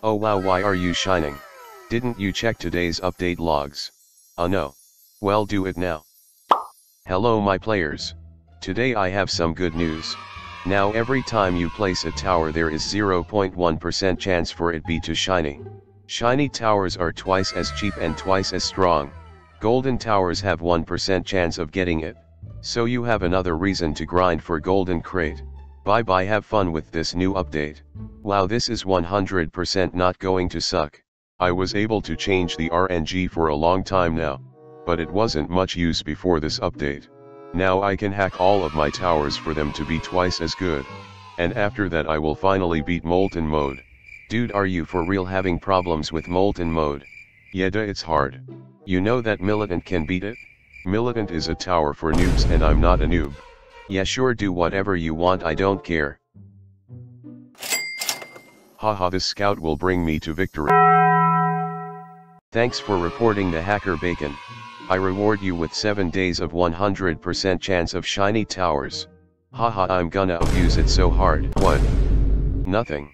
Oh wow why are you shining? Didn't you check today's update logs? Oh no. Well do it now. Hello my players. Today I have some good news. Now every time you place a tower there is 0.1% chance for it be to shiny. Shiny towers are twice as cheap and twice as strong. Golden towers have 1% chance of getting it. So you have another reason to grind for golden crate. Bye bye have fun with this new update. Wow this is 100% not going to suck. I was able to change the RNG for a long time now. But it wasn't much use before this update. Now I can hack all of my towers for them to be twice as good. And after that I will finally beat Molten Mode. Dude are you for real having problems with Molten Mode? Yeah it's hard. You know that Militant can beat it? Militant is a tower for noobs and I'm not a noob. Yeah sure do whatever you want I don't care. Haha this scout will bring me to victory. Thanks for reporting the hacker bacon. I reward you with 7 days of 100% chance of shiny towers. Haha I'm gonna abuse it so hard. What? Nothing.